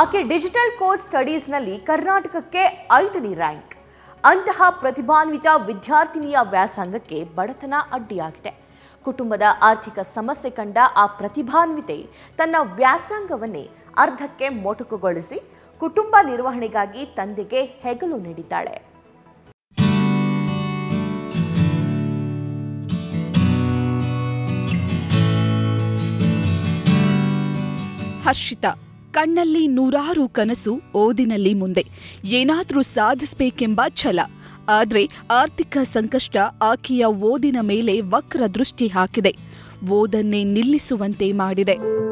ಆಕೆ digital course ಸ್ಟಡೀಸ್ನಲ್ಲಿ ಕರ್ನಾಟಕಕ್ಕೆ ಐದನೇ ರ್ಯಾಂಕ್. ಅಂತಹ ಪ್ರತಿಭಾನ್ವಿತ ವಿದ್ಯಾರ್ಥಿನಿಯ ವ್ಯಾಸಂಗಕ್ಕೆ ಬಡತನ ಅಡ್ಡಿಯಾಗಿದೆ. ಕುಟುಂಬದ ಆರ್ಥಿಕ ಸಮಸ್ಯೆ ಕಂಡ ಆ ಪ್ರತಿಭಾನ್ವಿತೆ ತನ್ನ ವ್ಯಾಸಂಗವನ್ನೇ ಅರ್ಧಕ್ಕೆ ಮೊಟಕುಗೊಳಿಸಿ ಕುಟುಂಬ ನಿರ್ವಹಣೆಗಾಗಿ ತಂದೆಗೆ ಹೆಗಲು ನೀಡಿದ್ದಾಳೆ. ಹರ್ಷಿತಾ ಕಣ್ಣಲ್ಲಿ ನೂರಾರು ಕನಸು ಓದಿನಲ್ಲಿ ಮುಂದೆ. ಏನಾದರೂ ಸಾಧಿಸಬೇಕೆಂಬ ಛಲ. ಆದರೆ ಆರ್ಥಿಕ ಸಂಕಷ್ಟ ಆಕೆಯ ಓದಿನ ಮೇಲೆ ವಕ್ರ ದೃಷ್ಟಿ ಹಾಕಿದೆ. ಓದನ್ನೇ ನಿಲ್ಲಿಸುವಂತೆ ಮಾಡಿದೆ.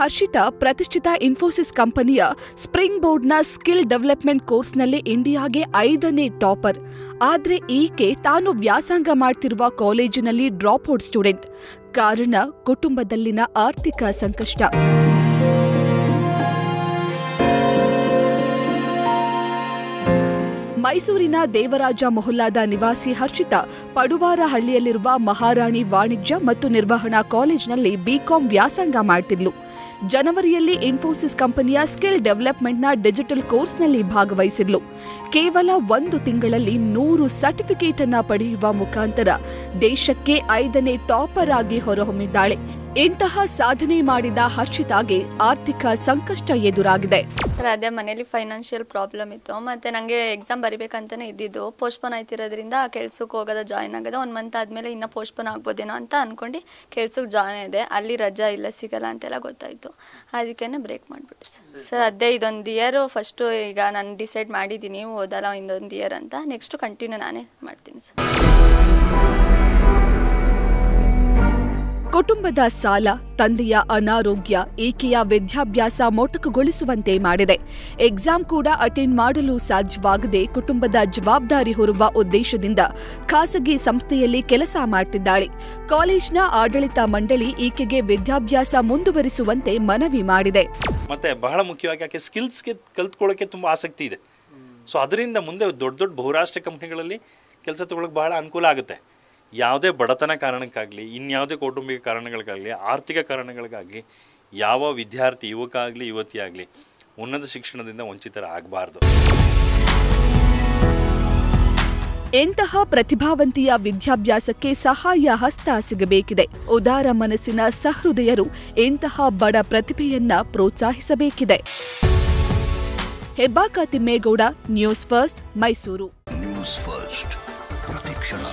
ಹರ್ಷಿತಾ ಪ್ರತಿಷ್ಠಿತ ಇನ್ಫೋಸಿಸ್ ಕಂಪನಿಯ ಸ್ಪ್ರಿಂಗ್ ಬೋರ್ಡ್ನ ಸ್ಕಿಲ್ ಡೆವಲಪ್ಮೆಂಟ್ ಕೋರ್ಸ್ನಲ್ಲಿ ಇಂಡಿಯಾಗೆ ಐದನೇ ಟಾಪರ್. ಆದ್ರೆ ಈಕೆ ತಾನು ವ್ಯಾಸಂಗ ಮಾಡ್ತಿರುವ ಕಾಲೇಜಿನಲ್ಲಿ ಡ್ರಾಪ್ ಔಟ್ ಸ್ಟೂಡೆಂಟ್. ಕಾರಣ ಕುಟುಂಬದಲ್ಲಿನ ಆರ್ಥಿಕ ಸಂಕಷ್ಟ. ಮೈಸೂರಿನ ದೇವರಾಜ ಮೊಹಲ್ಲಾದ ನಿವಾಸಿ ಹರ್ಷಿತಾ ಪಡುವಾರಹಳ್ಳಿಯಲ್ಲಿರುವ ಮಹಾರಾಣಿ ವಾಣಿಜ್ಯ ಮತ್ತು ನಿರ್ವಹಣಾ ಕಾಲೇಜಿನಲ್ಲಿ ಬಿಕಾಂ ವ್ಯಾಸಂಗ ಮಾಡ್ತಿದ್ಲು. ಜನವರಿಯಲ್ಲಿ ಇನ್ಫೋಸಿಸ್ ಕಂಪನಿಯ ಸ್ಕಿಲ್ ಡೆವಲಪ್ಮೆಂಟ್ನ ಡಿಜಿಟಲ್ ಕೋರ್ಸ್ನಲ್ಲಿ ಭಾಗವಹಿಸಿದ್ಲು. ಕೇವಲ ಒಂದು ತಿಂಗಳಲ್ಲಿ ನೂರು ಸರ್ಟಿಫಿಕೇಟ್ ಅನ್ನ ಪಡೆಯುವ ಮುಖಾಂತರ ದೇಶಕ್ಕೆ ಐದನೇ ಟಾಪರ್ ಆಗಿ ಹೊರಹೊಮ್ಮಿದ್ದಾಳೆ. ಇಂತಹ ಸಾಧನೆ ಮಾಡಿದ ಹರ್ಷಿತಾಗೆ ಆರ್ಥಿಕ ಸಂಕಷ್ಟ ಎದುರಾಗಿದೆ. ಸರ್, ಅದೇ ಮನೇಲಿ ಫೈನಾನ್ಷಿಯಲ್ ಪ್ರಾಬ್ಲಮ್ ಇತ್ತು. ಮತ್ತೆ ನನಗೆ ಎಕ್ಸಾಮ್ ಬರಿಬೇಕಂತಾನೆ ಇದ್ದಿದ್ದು. ಪೋಸ್ಟ್ಪೋನ್ ಆಯ್ತಿರೋದ್ರಿಂದ ಕೆಲ್ಸಕ್ಕೆ ಹೋಗೋದ ಜಾಯ್ನ್ ಆಗೋದ, ಒಂದು ಮಂತ್ ಆದಮೇಲೆ ಇನ್ನೂ ಪೋಸ್ಟ್ಪೋನ್ ಆಗ್ಬೋದೇನೋ ಅಂತ ಅನ್ಕೊಂಡು ಕೆಲ್ಸಕ್ಕೆ ಜಾಯ್ನ್ ಇದೆ ಅಲ್ಲಿ ರಜಾ ಇಲ್ಲ, ಸಿಗಲ್ಲ ಅಂತೆಲ್ಲ ಗೊತ್ತಾಯಿತು. ಅದಕ್ಕೇ ಬ್ರೇಕ್ ಮಾಡಿಬಿಟ್ಟೆ ಸರ್. ಸರ್, ಅದೇ ಇದೊಂದು ಇಯರ್ ಫಸ್ಟು ಈಗ ನಾನು ಡಿಸೈಡ್ ಮಾಡಿದ್ದೀನಿ, ಓದಲ್ಲ, ಇನ್ನೊಂದು ಇಯರ್ ಅಂತ. ನೆಕ್ಸ್ಟ್ ಕಂಟಿನ್ಯೂ ನಾನೇ ಮಾಡ್ತೀನಿ ಸರ್. ಕುಟುಂಬದ ಸಾಲ ತಂದೆಯ ಅನಾರೋಗ್ಯ ಈಕೆಯ ವಿದ್ಯಾಭ್ಯಾಸ ಮೊಟಕುಗೊಳಿಸುವಂತೆ ಮಾಡಿದೆ. ಎಕ್ಸಾಮ್ ಕೂಡ ಅಟೆಂಡ್ ಮಾಡಲು ಸಾಧ್ಯವಾಗದೆ ಕುಟುಂಬದ ಜವಾಬ್ದಾರಿ ಹೊರುವ ಉದ್ದೇಶದಿಂದ ಖಾಸಗಿ ಸಂಸ್ಥೆಯಲ್ಲಿ ಕೆಲಸ ಮಾಡ್ತಿದ್ದಾಳೆ. ಕಾಲೇಜ್ನ ಆಡಳಿತ ಮಂಡಳಿ ಈಕೆಗೆ ವಿದ್ಯಾಭ್ಯಾಸ ಮುಂದುವರಿಸುವಂತೆ ಮನವಿ ಮಾಡಿದೆ. ಮತ್ತೆ ಬಹಳ ಮುಖ್ಯವಾಗಿ ಆಕೆ ಸ್ಕಿಲ್ಸ್ಗೆ ಕಲ್ತ್ಕೊಳ್ಳೋಕೆ ತುಂಬ ಆಸಕ್ತಿ ಇದೆ. ಸೊ ಅದರಿಂದ ಮುಂದೆ ದೊಡ್ಡ ದೊಡ್ಡ ಬಹುರಾಷ್ಟ್ರೀಯ ಕಂಪ್ನಿಗಳಲ್ಲಿ ಕೆಲಸ ತಗೊಳ್ಳೋಕೆ ಬಹಳ ಅನುಕೂಲ ಆಗುತ್ತೆ. ಯಾವುದೇ ಬಡತನ ಕಾರಣಕ್ಕಾಗಲಿ ಇನ್ಯಾವುದೇ ಕೌಟುಂಬಿಕ ಕಾರಣಗಳಿಗಾಗಲಿ ಆರ್ಥಿಕ ಕಾರಣಗಳಿಗಾಗಲಿ ಯಾವ ವಿದ್ಯಾರ್ಥಿ ಯುವಕ ಆಗಲಿ ಯುವತಿ ಆಗಲಿ ಉನ್ನತ ಶಿಕ್ಷಣದಿಂದ ವಂಚಿತರಾಗಬಾರ್ದು. ಎಂತಹ ಪ್ರತಿಭಾವಂತಿಯ ವಿದ್ಯಾಭ್ಯಾಸಕ್ಕೆ ಸಹಾಯ ಹಸ್ತ ಸಿಗಬೇಕಿದೆ. ಉದಾರ ಮನಸ್ಸಿನ ಸಹೃದಯರು ಎಂತಹ ಬಡ ಪ್ರತಿಭೆಯನ್ನ ಪ್ರೋತ್ಸಾಹಿಸಬೇಕಿದೆ. Hebbaka Thimmegowda news first Mysuru news first ಪ್ರತಿಕ್ಷಣ.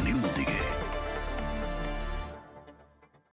ನಿಮ್ಮೊಂದಿಗೆ